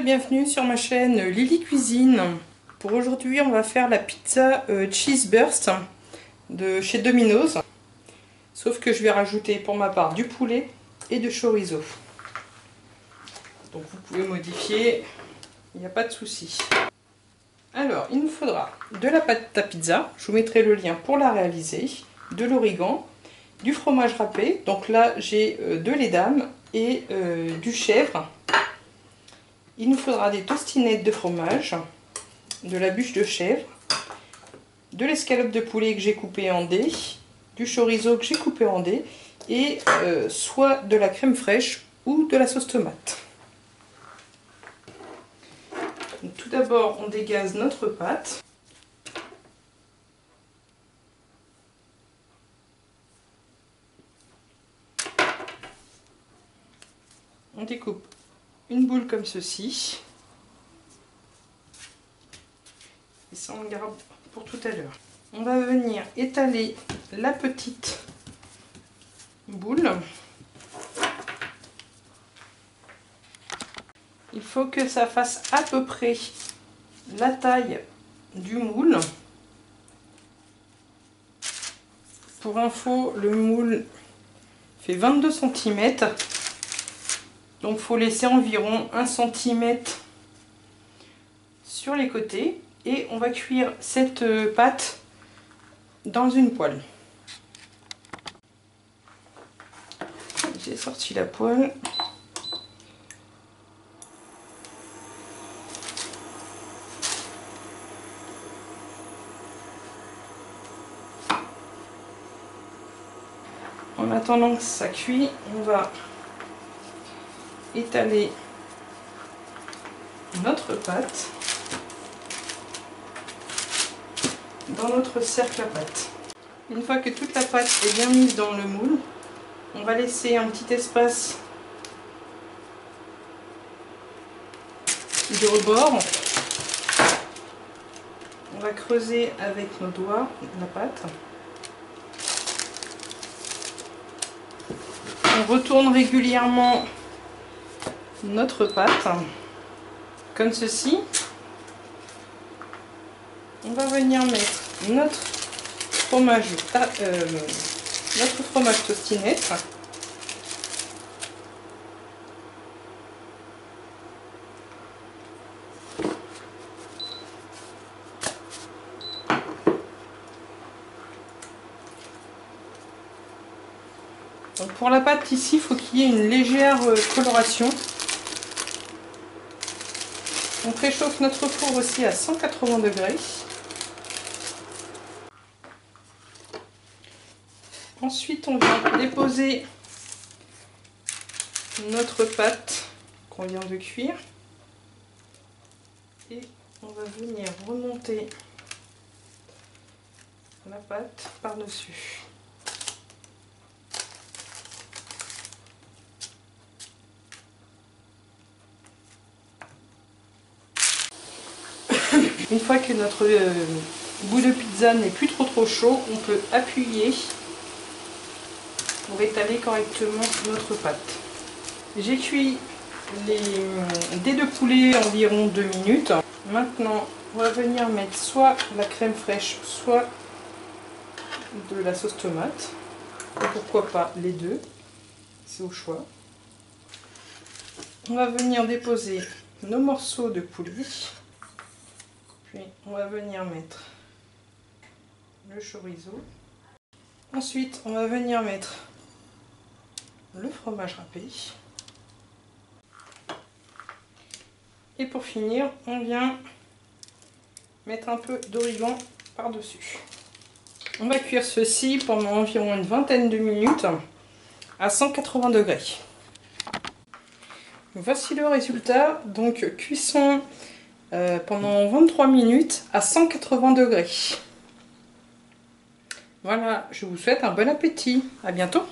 bienvenue sur ma chaîne Lily Cuisine. Pour aujourd'hui, on va faire la pizza euh, Cheese Burst de chez Domino's. Sauf que je vais rajouter pour ma part du poulet et du chorizo. Donc vous pouvez modifier, il n'y a pas de souci. Alors, il nous faudra de la pâte à pizza, je vous mettrai le lien pour la réaliser, de l'origan, du fromage râpé, donc là j'ai euh, de lait d'âme et euh, du chèvre. Il nous faudra des tostinettes de fromage, de la bûche de chèvre, de l'escalope de poulet que j'ai coupé en dés, du chorizo que j'ai coupé en dés, et euh, soit de la crème fraîche ou de la sauce tomate. tout d'abord, on dégaze notre pâte. On découpe une boule comme ceci. Et ça, on garde pour tout à l'heure. On va venir étaler la petite boule. Il faut que ça fasse à peu près la taille du moule. Pour info, le moule fait 22 cm. Donc il faut laisser environ 1 cm sur les côtés. Et on va cuire cette pâte dans une poêle. J'ai sorti la poêle. En attendant que ça cuit, on va étaler notre pâte dans notre cercle à pâte. Une fois que toute la pâte est bien mise dans le moule, on va laisser un petit espace de rebord. On va creuser avec nos doigts la pâte. On retourne régulièrement notre pâte comme ceci. On va venir mettre notre fromage, euh, notre fromage tostinette. pour la pâte ici, il faut qu'il y ait une légère euh, coloration. On préchauffe notre four aussi à 180 degrés. Ensuite, on va déposer notre pâte qu'on vient de cuire. Et on va venir remonter la pâte par-dessus. Une fois que notre euh, bout de pizza n'est plus trop trop chaud, on peut appuyer pour étaler correctement notre pâte. J'ai cuit les dés de poulet environ 2 minutes. Maintenant, on va venir mettre soit la crème fraîche, soit de la sauce tomate. pourquoi pas les deux, c'est au choix. On va venir déposer nos morceaux de poulet. Puis on va venir mettre le chorizo. Ensuite, on va venir mettre le fromage râpé. Et pour finir, on vient mettre un peu d'origan par-dessus. On va cuire ceci pendant environ une vingtaine de minutes à 180 degrés. Voici le résultat. Donc cuisson euh, pendant 23 minutes à 180 degrés. Voilà, je vous souhaite un bon appétit. À bientôt